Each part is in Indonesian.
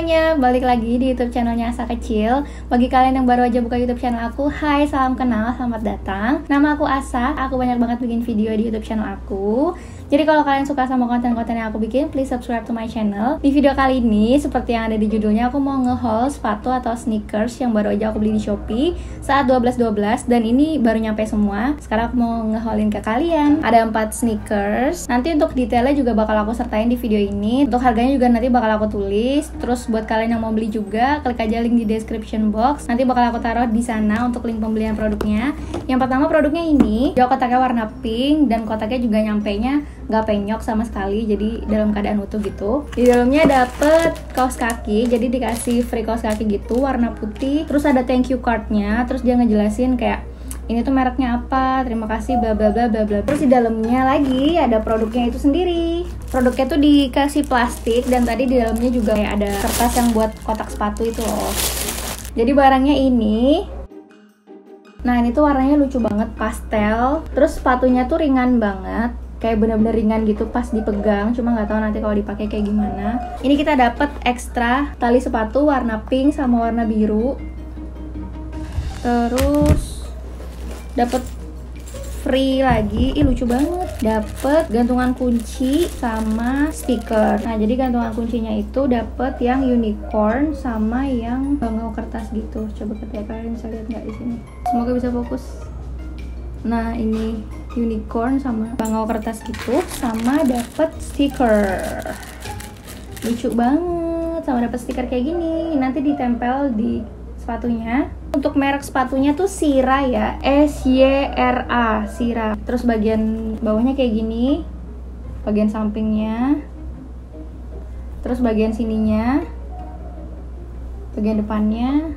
semuanya, balik lagi di YouTube channelnya Asa Kecil. Bagi kalian yang baru aja buka YouTube channel aku, hai, salam kenal, selamat datang. Nama aku Asa, aku banyak banget bikin video di YouTube channel aku. Jadi kalau kalian suka sama konten-konten yang aku bikin, please subscribe to my channel. Di video kali ini, seperti yang ada di judulnya, aku mau nge-haul sepatu atau sneakers yang baru aja aku beli di Shopee saat 12.12 dan ini baru nyampe semua. Sekarang aku mau nge-haulin ke kalian. Ada 4 sneakers. Nanti untuk detailnya juga bakal aku sertain di video ini. Untuk harganya juga nanti bakal aku tulis. Terus buat kalian yang mau beli juga, klik aja link di description box. Nanti bakal aku taruh di sana untuk link pembelian produknya. Yang pertama produknya ini, dia kotaknya warna pink dan kotaknya juga nyampe nya nggak penyok sama sekali jadi dalam keadaan utuh gitu. Di dalamnya dapet kaos kaki jadi dikasih free kaos kaki gitu warna putih. Terus ada thank you cardnya terus dia ngejelasin kayak ini tuh mereknya apa? Terima kasih bla bla bla bla bla. Terus di dalamnya lagi ada produknya itu sendiri. Produknya tuh dikasih plastik dan tadi di dalamnya juga kayak ada kertas yang buat kotak sepatu itu loh. Jadi barangnya ini. Nah ini tuh warnanya lucu banget pastel. Terus sepatunya tuh ringan banget kayak bener-bener ringan gitu pas dipegang cuma nggak tahu nanti kalau dipakai kayak gimana. Ini kita dapat ekstra tali sepatu warna pink sama warna biru. Terus dapat free lagi. Ih lucu banget. Dapet gantungan kunci sama stiker. Nah jadi gantungan kuncinya itu dapet yang unicorn sama yang bangau kertas gitu. Coba ketika kalian bisa lihat nggak di sini? Semoga bisa fokus. Nah ini unicorn sama bangau kertas gitu sama dapat stiker lucu banget sama dapat stiker kayak gini. Nanti ditempel di sepatunya. Untuk merek sepatunya tuh Sira ya. S Y R A Sira. Terus bagian bawahnya kayak gini. Bagian sampingnya. Terus bagian sininya. Bagian depannya.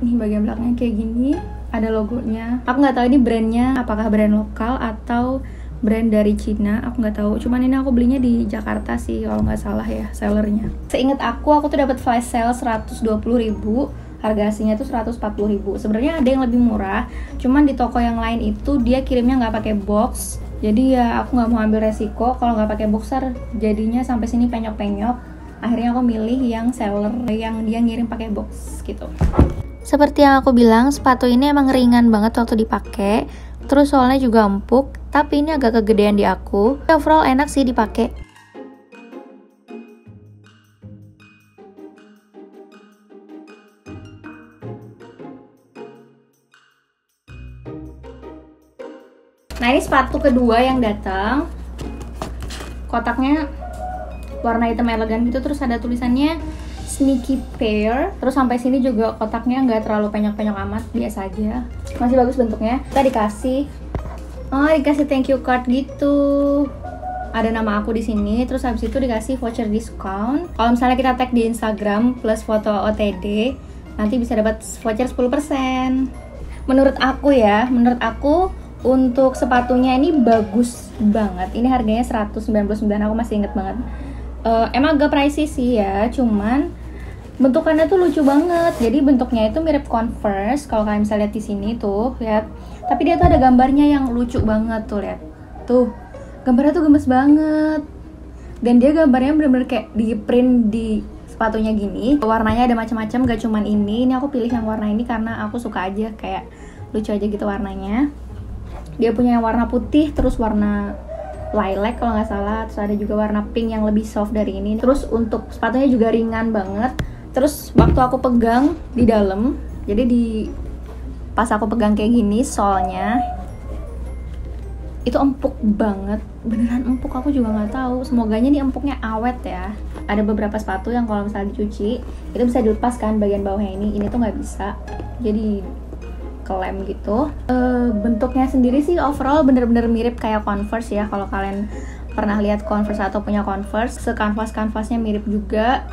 Nih bagian belakangnya kayak gini ada logonya. Aku nggak tahu ini brandnya apakah brand lokal atau brand dari Cina aku nggak tahu. Cuman ini aku belinya di Jakarta sih kalau nggak salah ya sellernya. Seingat aku aku tuh dapat flash sale 120 ribu harga aslinya tuh 140 ribu. Sebenarnya ada yang lebih murah cuman di toko yang lain itu dia kirimnya nggak pakai box. Jadi ya aku nggak mau ambil resiko kalau nggak pakai boxer jadinya sampai sini penyok-penyok. Akhirnya aku milih yang seller yang dia ngirim pakai box gitu seperti yang aku bilang, sepatu ini emang ringan banget waktu dipakai. Terus soalnya juga empuk, tapi ini agak kegedean di aku. Overall enak sih dipakai. Nah ini sepatu kedua yang datang. Kotaknya warna hitam elegan gitu, terus ada tulisannya sneaky pair. Terus sampai sini juga kotaknya nggak terlalu penyok-penyok amat biasa aja. Masih bagus bentuknya. Kita dikasih oh dikasih thank you card gitu. Ada nama aku di sini. Terus habis itu dikasih voucher discount. Kalau misalnya kita tag di Instagram plus foto OTD nanti bisa dapat voucher 10% menurut aku ya menurut aku untuk sepatunya ini bagus banget. Ini harganya 199 aku masih inget banget. Uh, emang agak pricey sih ya cuman bentukannya tuh lucu banget. Jadi bentuknya itu mirip converse kalau kalian bisa lihat di sini tuh lihat tapi dia tuh ada gambarnya yang lucu banget tuh lihat. Tuh gambarnya tuh gemes banget. Dan dia gambarnya bener-bener kayak di print di sepatunya gini. Warnanya ada macam-macam gak cuman ini. Ini aku pilih yang warna ini karena aku suka aja kayak lucu aja gitu warnanya. Dia punya yang warna putih terus warna lilac kalau nggak salah. Terus ada juga warna pink yang lebih soft dari ini. Terus untuk sepatunya juga ringan banget terus waktu aku pegang di dalam jadi di pas aku pegang kayak gini soalnya itu empuk banget. Beneran empuk aku juga nggak tahu. Semoganya nih empuknya awet ya. Ada beberapa sepatu yang kalau misalnya dicuci itu bisa dilepaskan bagian bawahnya ini. Ini tuh nggak bisa. Jadi kelem gitu. E, bentuknya sendiri sih overall bener-bener mirip kayak converse ya. Kalau kalian pernah lihat converse atau punya converse sekanvas kanvasnya mirip juga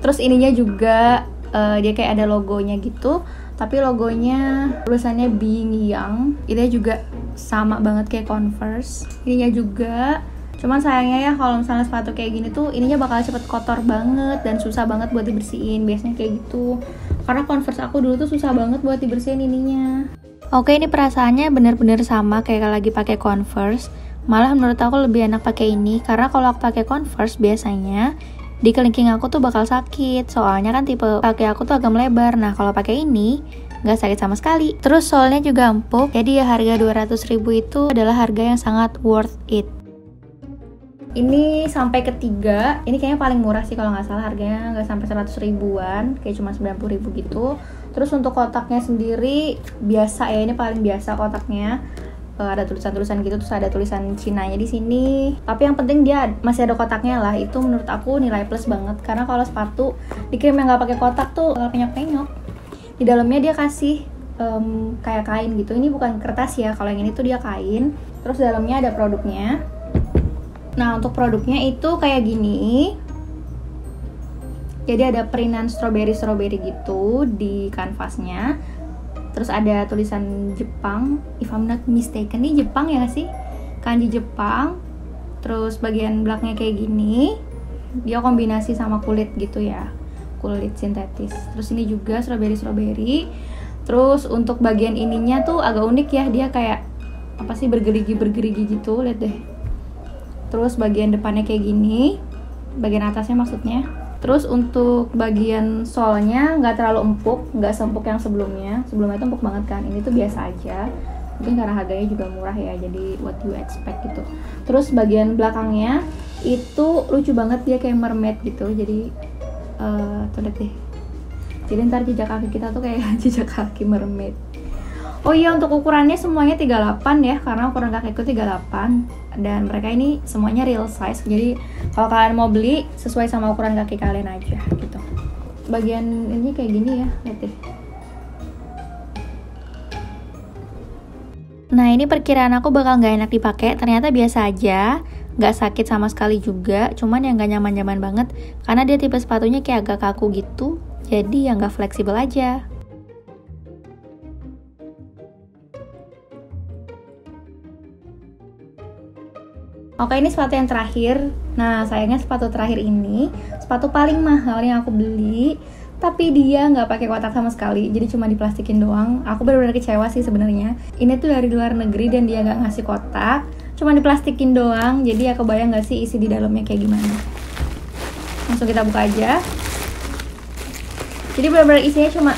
terus ininya juga uh, dia kayak ada logonya gitu. Tapi logonya tulisannya being young ini juga sama banget kayak converse. Ininya juga. Cuman sayangnya ya kalau misalnya sepatu kayak gini tuh ininya bakal cepet kotor banget dan susah banget buat dibersihin. Biasanya kayak gitu. Karena converse aku dulu tuh susah banget buat dibersihin ininya. Oke ini perasaannya bener-bener sama kayak lagi pakai converse. Malah menurut aku lebih enak pakai ini karena kalau aku pakai Converse biasanya di kelingking aku tuh bakal sakit. Soalnya kan tipe kaki aku tuh agak melebar. Nah kalau pakai ini nggak sakit sama sekali. Terus soalnya juga empuk. Jadi ya harga 200 ribu itu adalah harga yang sangat worth it. Ini sampai ketiga. Ini kayaknya paling murah sih kalau nggak salah. Harganya nggak sampai 100 ribuan. Kayak cuma 90 ribu gitu. Terus untuk kotaknya sendiri biasa ya. Ini paling biasa kotaknya uh, ada tulisan-tulisan gitu terus ada tulisan Cina-nya di sini. Tapi yang penting dia masih ada kotaknya lah. Itu menurut aku nilai plus banget. Karena kalau sepatu dikirim yang nggak pakai kotak tuh bakal penyok-penyok di dalamnya dia kasih um, kayak kain gitu. Ini bukan kertas ya kalau yang ini tuh dia kain. Terus dalamnya ada produknya. Nah untuk produknya itu kayak gini. Jadi ada perintan strawberry strawberry gitu di kanvasnya terus ada tulisan Jepang if I'm not mistaken. Ini Jepang ya gak sih? Kanji Jepang. Terus bagian belakangnya kayak gini. Dia kombinasi sama kulit gitu ya. Kulit sintetis. Terus ini juga strawberry strawberry terus untuk bagian ininya tuh agak unik ya. Dia kayak apa sih bergerigi bergerigi gitu. Lihat deh. Terus bagian depannya kayak gini. Bagian atasnya maksudnya Terus untuk bagian solnya nggak terlalu empuk, nggak sempuk yang sebelumnya. Sebelumnya itu empuk banget kan. Ini tuh biasa aja. Mungkin karena harganya juga murah ya, jadi what you expect gitu. Terus bagian belakangnya itu lucu banget dia kayak mermaid gitu. Jadi uh, tuh deh. Jadi ntar jejak kaki kita tuh kayak jejak kaki mermaid. Oh iya untuk ukurannya semuanya 38 ya karena ukuran kakiku 38 dan mereka ini semuanya real size jadi kalau kalian mau beli sesuai sama ukuran kaki kalian aja gitu. Bagian ini kayak gini ya, lihat. Nah ini perkiraan aku bakal nggak enak dipakai, ternyata biasa aja, nggak sakit sama sekali juga, cuman yang nggak nyaman-nyaman banget karena dia tipe sepatunya kayak agak kaku gitu, jadi yang nggak fleksibel aja. Oke ini sepatu yang terakhir. Nah sayangnya sepatu terakhir ini Sepatu paling mahal yang aku beli Tapi dia nggak pakai kotak sama sekali Jadi cuma diplastikin doang. Aku benar-benar kecewa sih sebenarnya. Ini tuh dari luar negeri dan dia nggak ngasih kotak Cuma diplastikin doang. Jadi ya kebayang nggak sih isi di dalamnya kayak gimana? Langsung kita buka aja. Jadi benar-benar isinya cuma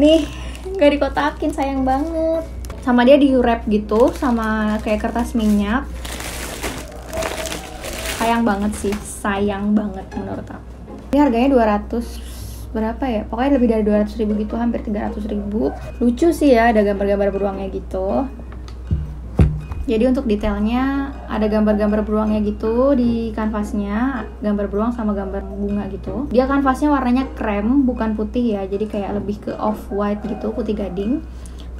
Nih nggak dikotakin sayang banget sama dia di wrap gitu sama kayak kertas minyak. Sayang banget sih sayang banget menurut aku. Ini harganya 200 berapa ya? Pokoknya lebih dari 200 ribu gitu hampir 300 ribu. Lucu sih ya ada gambar-gambar beruangnya gitu. Jadi untuk detailnya ada gambar-gambar beruangnya gitu di kanvasnya gambar beruang sama gambar bunga gitu. Dia kanvasnya warnanya krem bukan putih ya jadi kayak lebih ke off white gitu putih gading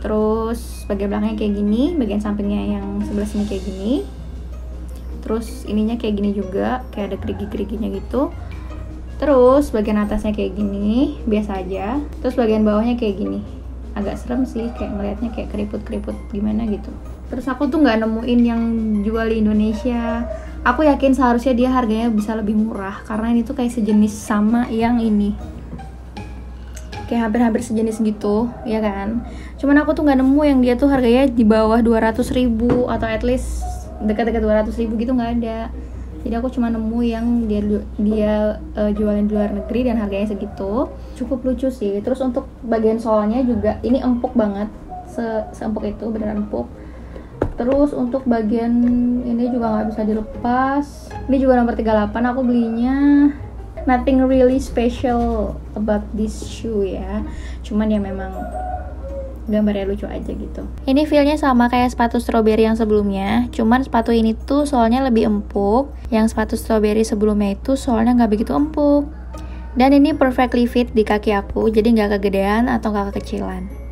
terus bagian belakangnya kayak gini bagian sampingnya yang sebelah sini kayak gini. Terus ininya kayak gini juga kayak ada gerigi-geriginya gitu. Terus bagian atasnya kayak gini biasa aja. Terus bagian bawahnya kayak gini. Agak serem sih kayak ngelihatnya kayak keriput-keriput gimana gitu. Terus aku tuh nggak nemuin yang jual di Indonesia. Aku yakin seharusnya dia harganya bisa lebih murah karena ini tuh kayak sejenis sama yang ini kayak hampir-hampir sejenis gitu ya kan? Cuman aku tuh nggak nemu yang dia tuh harganya di bawah 200 ribu atau at least dekat-dekat 200 ribu gitu nggak ada. Jadi aku cuma nemu yang dia dia uh, jualin di luar negeri dan harganya segitu. Cukup lucu sih. Terus untuk bagian soalnya juga ini empuk banget. Se seempuk itu beneran empuk. Terus untuk bagian ini juga nggak bisa dilepas. Ini juga nomor 38 aku belinya nothing really special about this shoe ya. Cuman ya memang gambarnya lucu aja gitu. Ini feelnya sama kayak sepatu strawberry yang sebelumnya. Cuman sepatu ini tuh soalnya lebih empuk. Yang sepatu strawberry sebelumnya itu soalnya nggak begitu empuk. Dan ini perfectly fit di kaki aku jadi nggak kegedean atau nggak kekecilan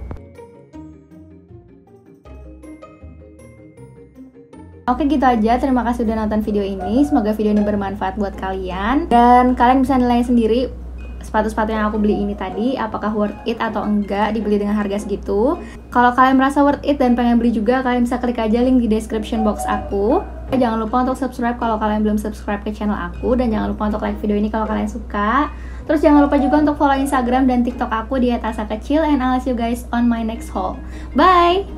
Oke gitu aja, terima kasih udah nonton video ini. Semoga video ini bermanfaat buat kalian. Dan kalian bisa nilai sendiri. Sepatu-sepatu yang aku beli ini tadi apakah worth it atau enggak dibeli dengan harga segitu. Kalau kalian merasa worth it dan pengen beli juga kalian bisa klik aja link di description box aku. Jangan lupa untuk subscribe kalau kalian belum subscribe ke channel aku. Dan jangan lupa untuk like video ini kalau kalian suka. Terus jangan lupa juga untuk follow instagram dan tiktok aku di atas kecil and I'll see you guys on my next haul. Bye